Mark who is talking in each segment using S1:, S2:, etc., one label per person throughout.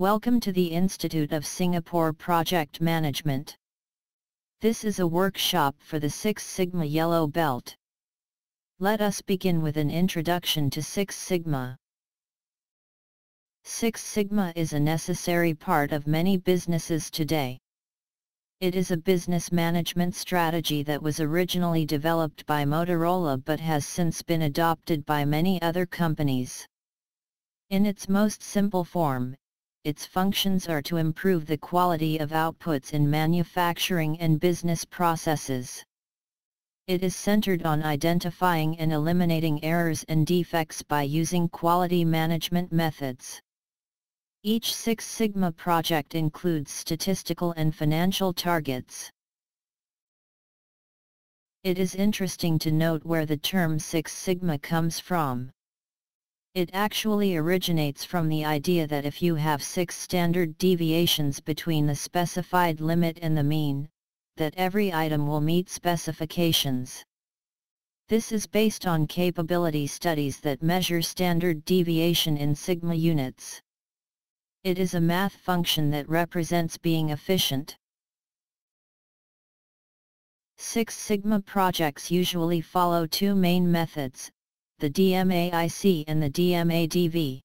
S1: Welcome to the Institute of Singapore Project Management. This is a workshop for the Six Sigma Yellow Belt. Let us begin with an introduction to Six Sigma. Six Sigma is a necessary part of many businesses today. It is a business management strategy that was originally developed by Motorola but has since been adopted by many other companies. In its most simple form, its functions are to improve the quality of outputs in manufacturing and business processes. It is centered on identifying and eliminating errors and defects by using quality management methods. Each Six Sigma project includes statistical and financial targets. It is interesting to note where the term Six Sigma comes from. It actually originates from the idea that if you have six standard deviations between the specified limit and the mean, that every item will meet specifications. This is based on capability studies that measure standard deviation in sigma units. It is a math function that represents being efficient. Six Sigma projects usually follow two main methods, the DMAIC and the DMADV.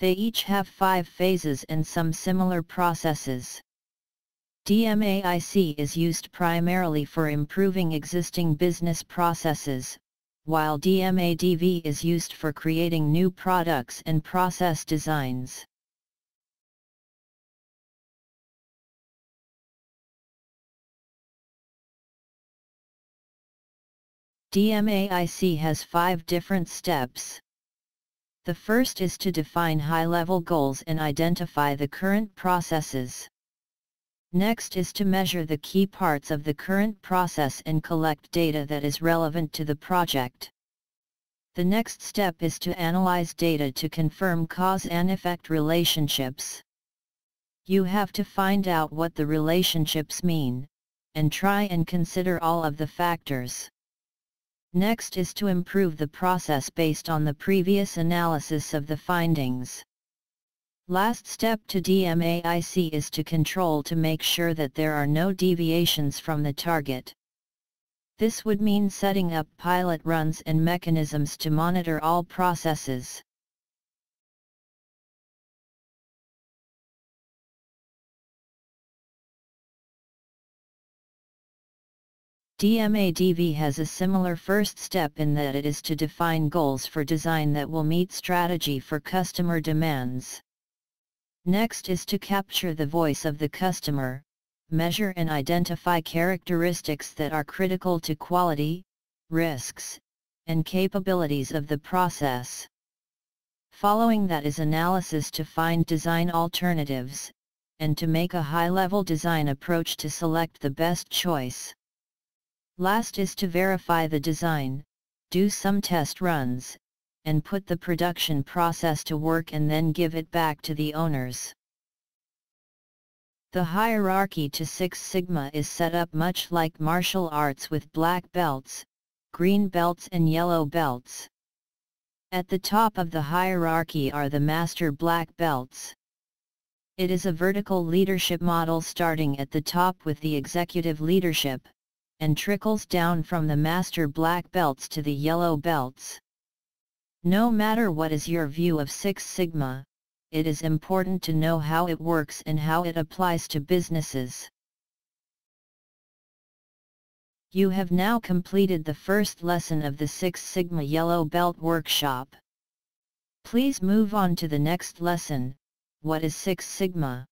S1: They each have five phases and some similar processes. DMAIC is used primarily for improving existing business processes, while DMADV is used for creating new products and process designs. DMAIC has five different steps. The first is to define high-level goals and identify the current processes. Next is to measure the key parts of the current process and collect data that is relevant to the project. The next step is to analyze data to confirm cause and effect relationships. You have to find out what the relationships mean, and try and consider all of the factors. Next is to improve the process based on the previous analysis of the findings. Last step to DMAIC is to control to make sure that there are no deviations from the target. This would mean setting up pilot runs and mechanisms to monitor all processes. DMADV has a similar first step in that it is to define goals for design that will meet strategy for customer demands. Next is to capture the voice of the customer, measure and identify characteristics that are critical to quality, risks, and capabilities of the process. Following that is analysis to find design alternatives, and to make a high-level design approach to select the best choice. Last is to verify the design, do some test runs, and put the production process to work and then give it back to the owners. The hierarchy to Six Sigma is set up much like martial arts with black belts, green belts and yellow belts. At the top of the hierarchy are the master black belts. It is a vertical leadership model starting at the top with the executive leadership, and trickles down from the master black belts to the yellow belts. No matter what is your view of Six Sigma, it is important to know how it works and how it applies to businesses. You have now completed the first lesson of the Six Sigma Yellow Belt workshop. Please move on to the next lesson, what is Six Sigma?